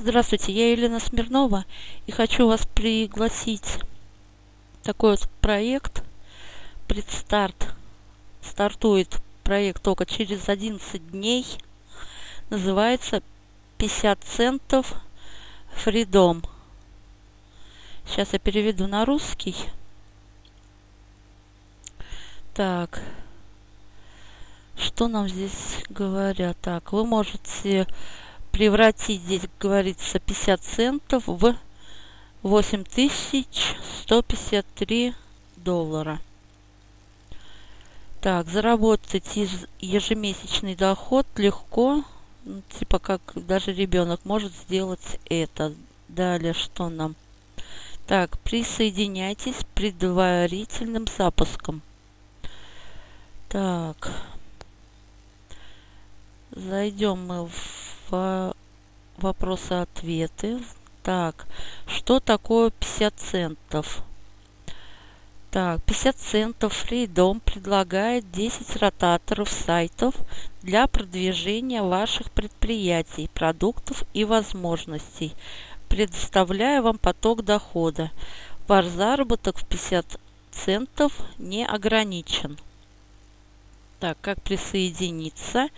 Здравствуйте, я Елена Смирнова и хочу вас пригласить такой вот проект предстарт. Стартует проект только через 11 дней. Называется 50 центов Freedom. Сейчас я переведу на русский. Так. Что нам здесь говорят? Так, вы можете превратить здесь, говорится, 50 центов в 8153 доллара. Так, заработать ежемесячный доход легко, ну, типа как даже ребенок может сделать это. Далее что нам? Так, присоединяйтесь предварительным запуском. Так, зайдем мы в вопросы-ответы. Так, что такое 50 центов? Так, 50 центов Freedom предлагает 10 ротаторов сайтов для продвижения ваших предприятий, продуктов и возможностей, предоставляя вам поток дохода. Ваш заработок в 50 центов не ограничен. Так, как присоединиться?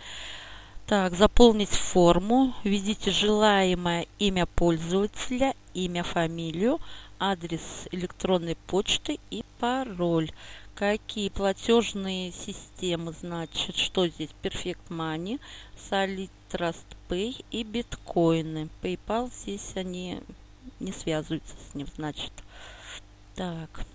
Так, заполнить форму. Введите желаемое имя пользователя, имя, фамилию, адрес электронной почты и пароль. Какие платежные системы, значит, что здесь? Perfect Money, Solid Trust Pay и биткоины. PayPal здесь они не связываются с ним, значит. Так.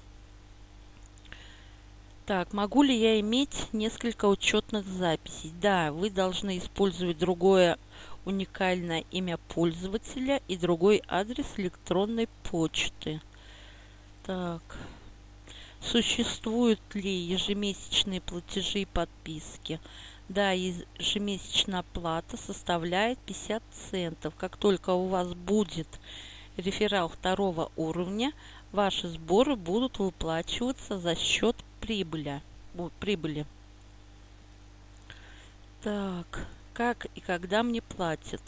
Так, могу ли я иметь несколько учетных записей? Да, вы должны использовать другое уникальное имя пользователя и другой адрес электронной почты. Так. Существуют ли ежемесячные платежи и подписки? Да, ежемесячная оплата составляет 50 центов. Как только у вас будет реферал второго уровня, ваши сборы будут выплачиваться за счет прибыли. прибыли. Так, как и когда мне платят?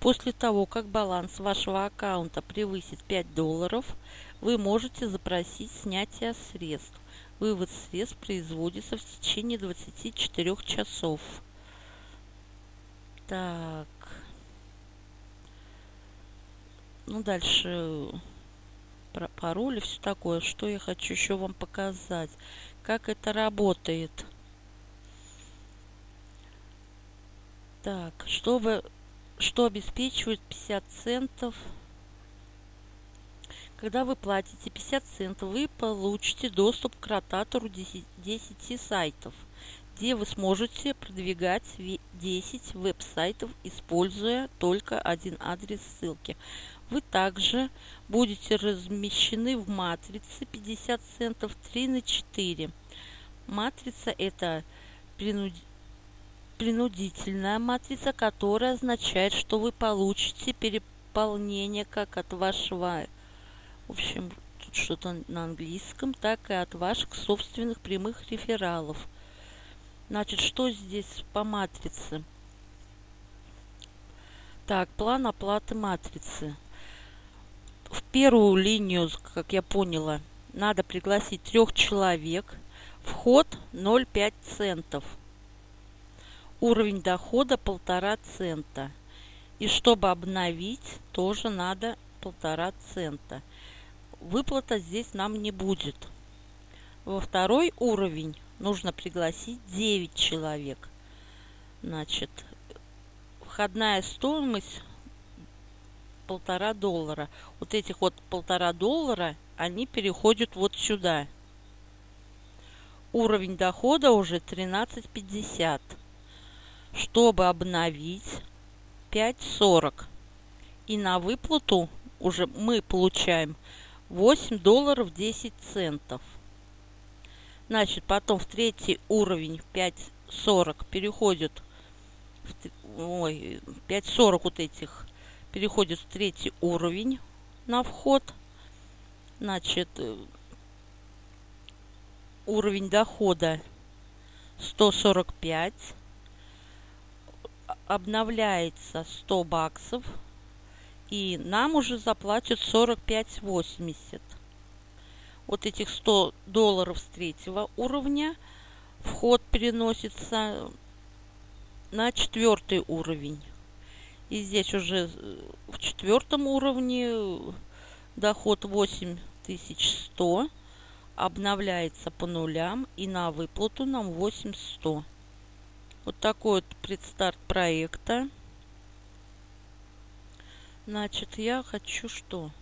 После того, как баланс вашего аккаунта превысит 5 долларов, вы можете запросить снятие средств. Вывод средств производится в течение 24 часов. Так. Ну, дальше пароль и все такое. Что я хочу еще вам показать как это работает. Так, чтобы, что обеспечивает 50 центов. Когда вы платите 50 центов, вы получите доступ к ротатору 10, 10 сайтов, где вы сможете продвигать 10 веб-сайтов, используя только один адрес ссылки. Вы также будете размещены в матрице 50 центов 3 на 4. Матрица это принудительная матрица, которая означает, что вы получите переполнение как от вашего, в общем, тут что-то на английском, так и от ваших собственных прямых рефералов. Значит, что здесь по матрице? Так, план оплаты матрицы в первую линию, как я поняла, надо пригласить трех человек. Вход 0,5 центов. Уровень дохода полтора цента. И чтобы обновить, тоже надо полтора цента. Выплата здесь нам не будет. Во второй уровень нужно пригласить 9 человек. Значит, входная стоимость полтора доллара. Вот этих вот полтора доллара, они переходят вот сюда. Уровень дохода уже 13.50. Чтобы обновить 5.40. И на выплату уже мы получаем 8 долларов 10 центов. Значит, потом в третий уровень 5.40 переходит в, ой, 5.40 вот этих переходит в третий уровень на вход. Значит, э, уровень дохода 145. Обновляется 100 баксов. и нам уже заплатят 45,80. Вот этих 100 долларов с третьего уровня вход переносится на четвертый уровень. И здесь уже в четвертом уровне доход 8100 обновляется по нулям и на выплату нам 8100. Вот такой вот предстарт проекта. Значит, я хочу что?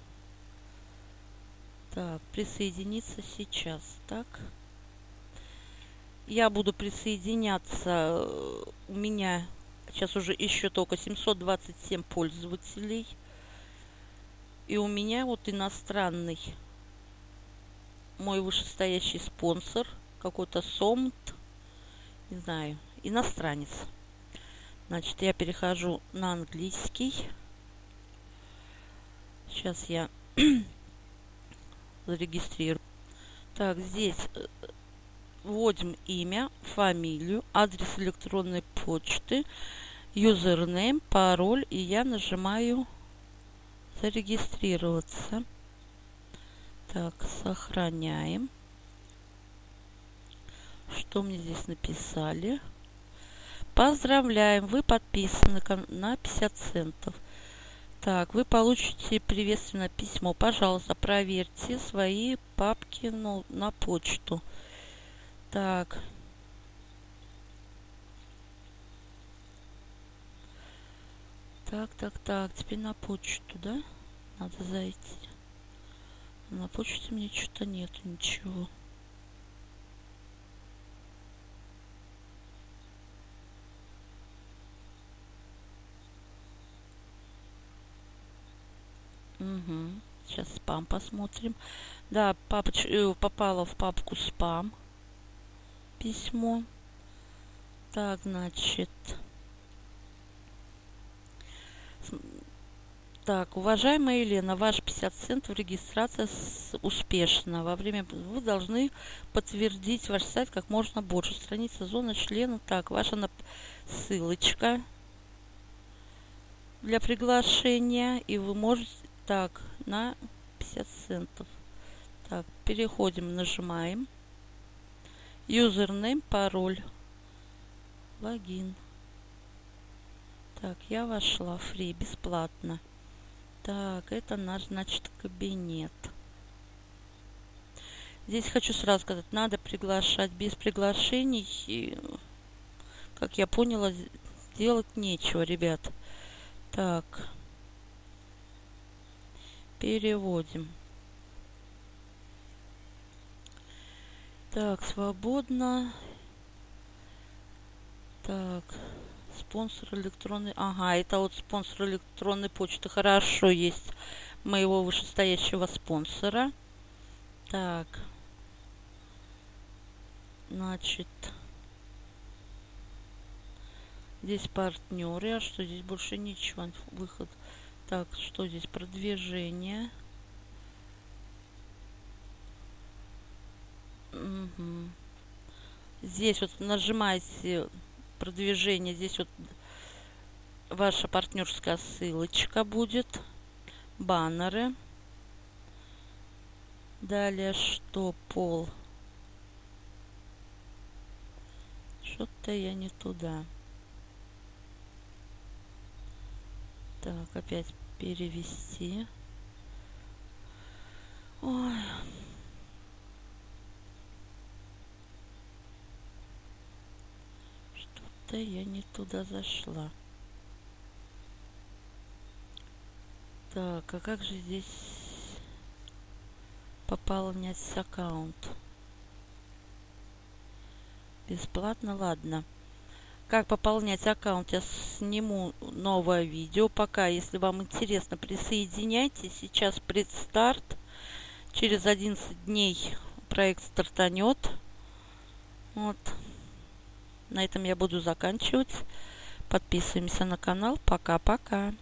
Так, присоединиться сейчас. Так. Я буду присоединяться. У меня сейчас уже еще только 727 пользователей. И у меня вот иностранный мой вышестоящий спонсор, какой-то Сомт, не знаю, иностранец. Значит, я перехожу на английский. Сейчас я зарегистрирую. Так, здесь э, вводим имя, фамилию, адрес электронной почты, юзернейм, пароль, и я нажимаю зарегистрироваться. Так, сохраняем. Что мне здесь написали? Поздравляем, вы подписаны на 50 центов. Так, вы получите приветственное письмо. Пожалуйста, проверьте свои папки ну, на почту. Так. Так, так, так. Теперь на почту, да? Надо зайти. На почте мне что-то нету ничего. Угу. Сейчас спам посмотрим. Да, папоч... Э, попало в папку спам письмо. Так, значит... Так, уважаемая Елена, ваш 50 центов регистрация успешна. Во время вы должны подтвердить ваш сайт как можно больше. Страница зона члена. Так, ваша ссылочка для приглашения. И вы можете... Так, на 50 центов. Так, переходим, нажимаем. Юзернейм, пароль. Логин. Так, я вошла. Фри, бесплатно. Так, это наш, значит, кабинет. Здесь хочу сразу сказать, надо приглашать без приглашений. И, как я поняла, делать нечего, ребят. Так. Переводим. Так, свободно. Так спонсор электронной... Ага, это вот спонсор электронной почты. Хорошо, есть моего вышестоящего спонсора. Так. Значит... Здесь партнеры, а что здесь больше ничего. Выход. Так, что здесь? Продвижение. Угу. Здесь вот нажимаете продвижение. Здесь вот ваша партнерская ссылочка будет. Баннеры. Далее что? Пол. Что-то я не туда. Так, опять перевести. Ой. Что-то я не туда зашла. Так, а как же здесь пополнять аккаунт? Бесплатно, ладно. Как пополнять аккаунт, я сниму новое видео. Пока, если вам интересно, присоединяйтесь. Сейчас предстарт. Через 11 дней проект стартанет. Вот. На этом я буду заканчивать. Подписываемся на канал. Пока-пока.